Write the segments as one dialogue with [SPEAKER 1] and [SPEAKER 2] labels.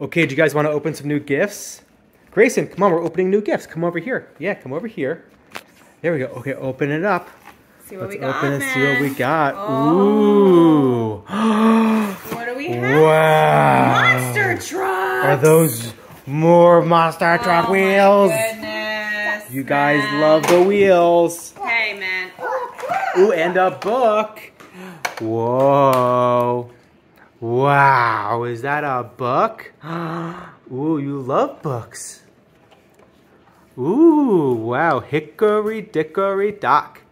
[SPEAKER 1] Okay, do you guys want to open some new gifts? Grayson, come on, we're opening new gifts. Come over here. Yeah, come over here. There we go. Okay, open it up.
[SPEAKER 2] See what
[SPEAKER 1] Let's
[SPEAKER 2] we got,
[SPEAKER 1] open and see what we got.
[SPEAKER 2] Oh.
[SPEAKER 1] Ooh.
[SPEAKER 2] What do we have?
[SPEAKER 1] wow.
[SPEAKER 2] Monster trucks.
[SPEAKER 1] Are those more monster truck
[SPEAKER 2] oh
[SPEAKER 1] wheels?
[SPEAKER 2] My goodness.
[SPEAKER 1] You guys
[SPEAKER 2] man.
[SPEAKER 1] love the wheels.
[SPEAKER 2] Hey, man.
[SPEAKER 1] Ooh, and a book. Whoa. Wow, is that a book? Ooh, you love books. Ooh, wow, Hickory Dickory Dock.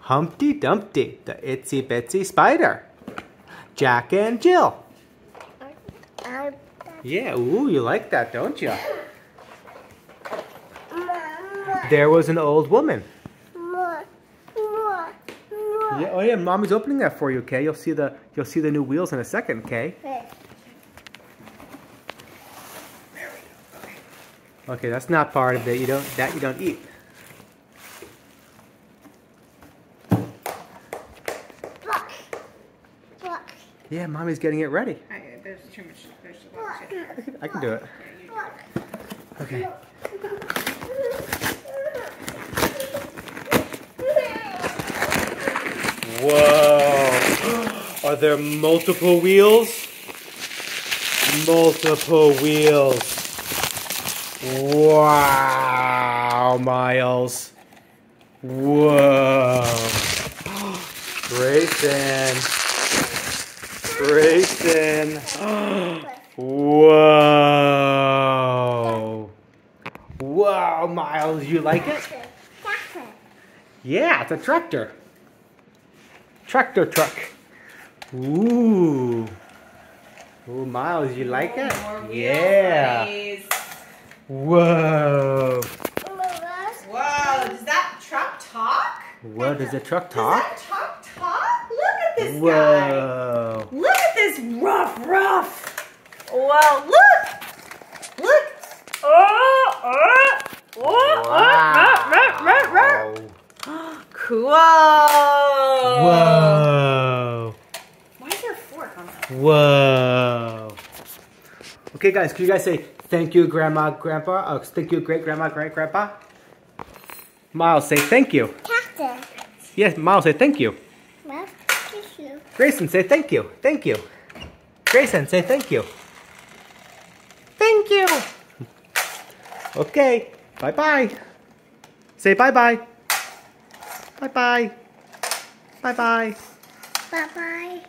[SPEAKER 1] Humpty Dumpty, the itsy bitsy spider. Jack and Jill. Yeah, ooh, you like that, don't you? There was an old woman. Yeah, oh yeah, mommy's opening that for you, okay? You'll see the you'll see the new wheels in a second, okay? Okay, that's not part of it. You don't that you don't eat. Yeah, mommy's getting it ready.
[SPEAKER 2] I, there's too much vegetables. here.
[SPEAKER 1] I can, I can do it. Okay. Whoa! Are there multiple wheels? Multiple wheels. Wow, Miles. Whoa. Grayson. Grayson. Whoa. Wow, Miles, you like it? Yeah, it's a tractor. Tractor truck. Ooh. Ooh, Miles, you like it?
[SPEAKER 2] More
[SPEAKER 1] Yeah.
[SPEAKER 2] buddies.
[SPEAKER 1] Whoa.
[SPEAKER 2] Whoa, does that truck talk?
[SPEAKER 1] What, does the truck
[SPEAKER 2] Does
[SPEAKER 1] talk?
[SPEAKER 2] that truck talk? Look at this guy.
[SPEAKER 1] Whoa.
[SPEAKER 2] Look at this rough, rough. Wow, look. Look. Oh, oh, oh, oh,
[SPEAKER 1] Wow.
[SPEAKER 2] ruh, ruh, ruh, ruh. Cool.
[SPEAKER 1] Whoa.
[SPEAKER 2] Why is there a fork on that?
[SPEAKER 1] Whoa. Okay, guys, can you guys say thank you, Grandma, Grandpa? Oh, thank you, Great Grandma, Great Grandpa? Miles, say thank you. Yes, Miles, say thank you. Grayson, say thank you. Thank you. Grayson, say thank you. Thank you. Okay, bye-bye. Say bye-bye. Bye-bye. Bye-bye.
[SPEAKER 3] Bye bye.